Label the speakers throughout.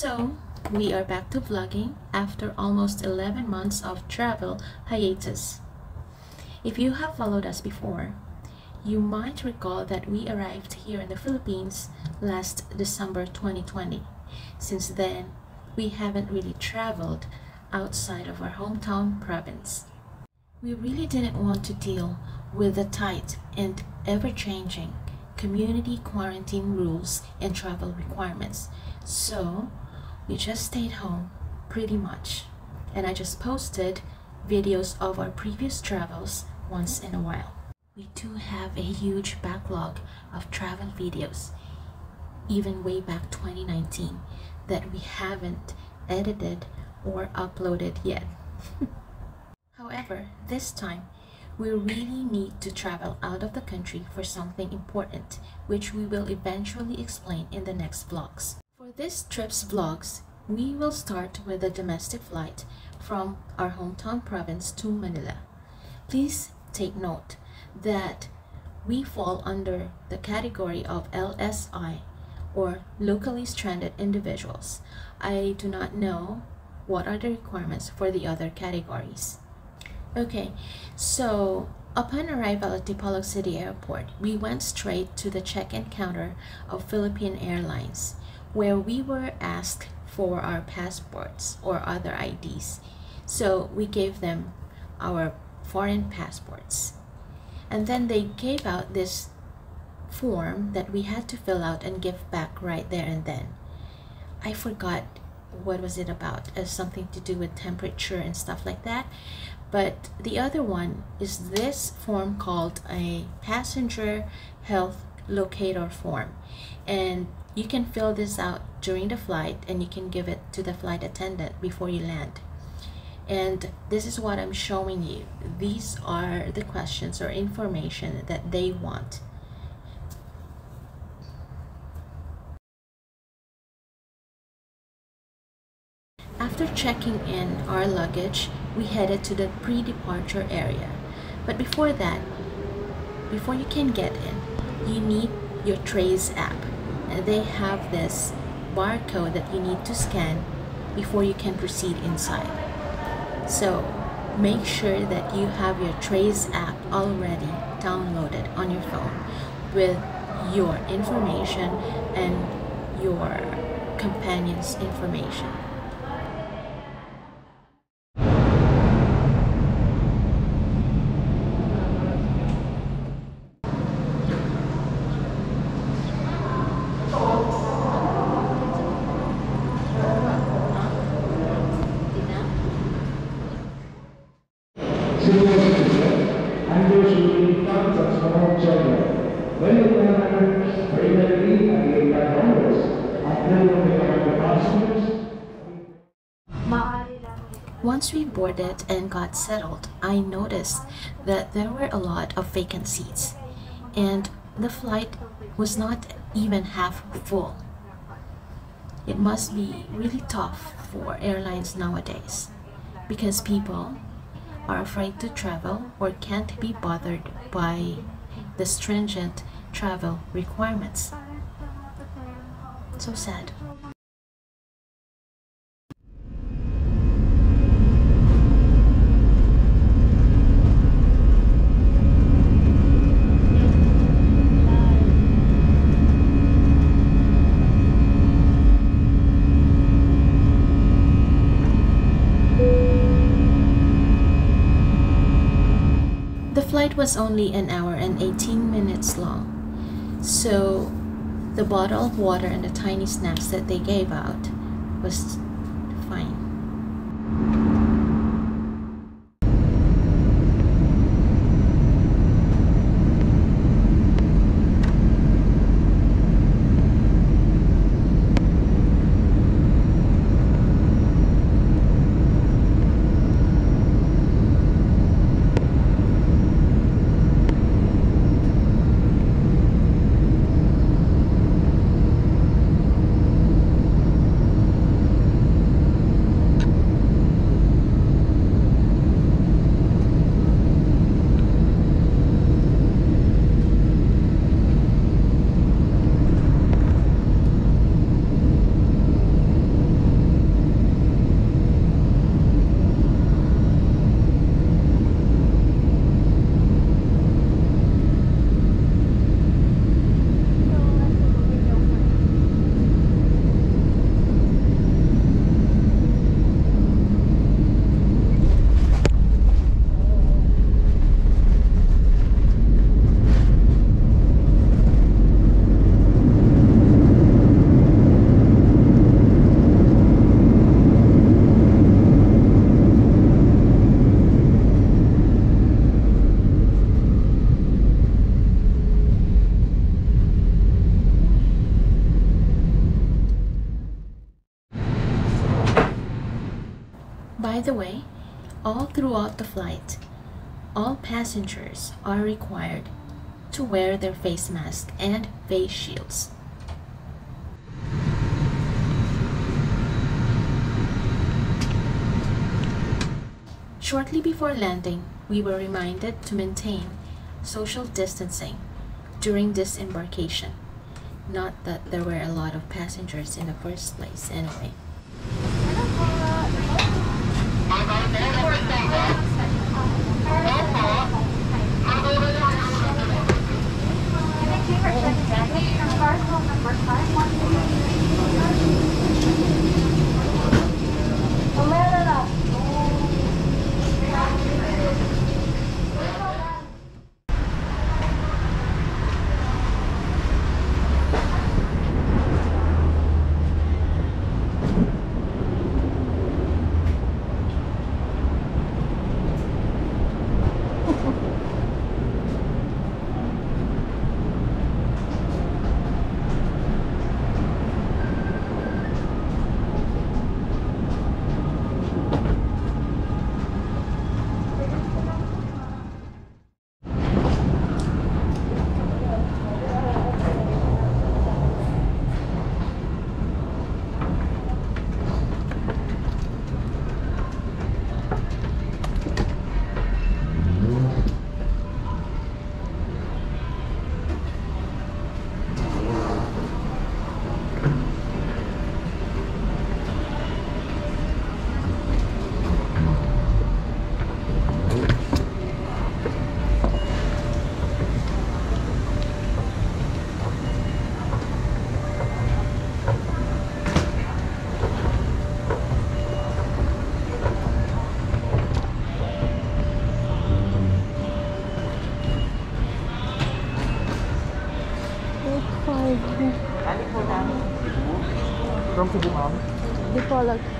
Speaker 1: So, we are back to vlogging after almost 11 months of travel hiatus. If you have followed us before, you might recall that we arrived here in the Philippines last December 2020. Since then, we haven't really traveled outside of our hometown province. We really didn't want to deal with the tight and ever-changing community quarantine rules and travel requirements. So, we just stayed home pretty much. And I just posted videos of our previous travels once in a while. We do have a huge backlog of travel videos, even way back 2019, that we haven't edited or uploaded yet. However, this time, we really need to travel out of the country for something important, which we will eventually explain in the next vlogs. This trip's vlogs, we will start with a domestic flight from our hometown province to Manila. Please take note that we fall under the category of LSI or locally stranded individuals. I do not know what are the requirements for the other categories. Okay, so upon arrival at Dipolog City Airport, we went straight to the check-in counter of Philippine Airlines where we were asked for our passports or other IDs. So we gave them our foreign passports. And then they gave out this form that we had to fill out and give back right there and then. I forgot what was it about as something to do with temperature and stuff like that but the other one is this form called a passenger health locator form and you can fill this out during the flight and you can give it to the flight attendant before you land. And this is what I'm showing you. These are the questions or information that they want. After checking in our luggage, we headed to the pre-departure area. But before that, before you can get in, you need your Traze app they have this barcode that you need to scan before you can proceed inside. So make sure that you have your Traze app already downloaded on your phone with your information and your companion's information. Once we boarded and got settled, I noticed that there were a lot of vacant seats and the flight was not even half full. It must be really tough for airlines nowadays because people are afraid to travel or can't be bothered by the stringent travel requirements. So sad. Was only an hour and 18 minutes long. So the bottle of water and the tiny snacks that they gave out was fine. By the way, all throughout the flight, all passengers are required to wear their face mask and face shields. Shortly before landing, we were reminded to maintain social distancing during disembarkation. Not that there were a lot of passengers in the first place, anyway. Thank you.
Speaker 2: From Cebu, ma'am.
Speaker 3: Dipolog.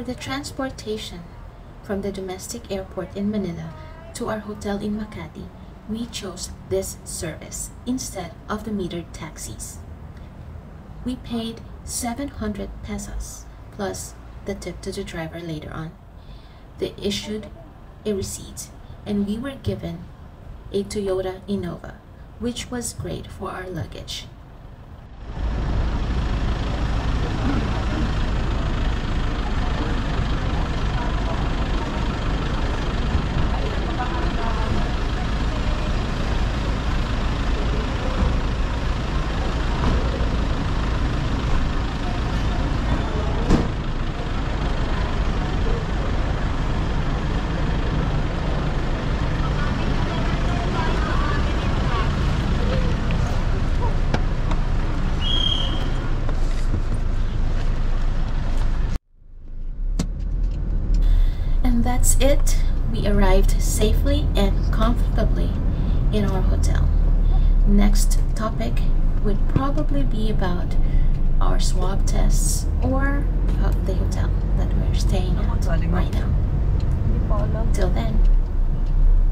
Speaker 1: For the transportation from the domestic airport in Manila to our hotel in Makati, we chose this service instead of the metered taxis. We paid 700 pesos plus the tip to the driver later on. They issued a receipt and we were given a Toyota Innova, which was great for our luggage. And that's it. We arrived safely and comfortably in our hotel. Next topic would probably be about our swab tests or about the hotel that we're staying at right now. Till then,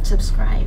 Speaker 1: subscribe.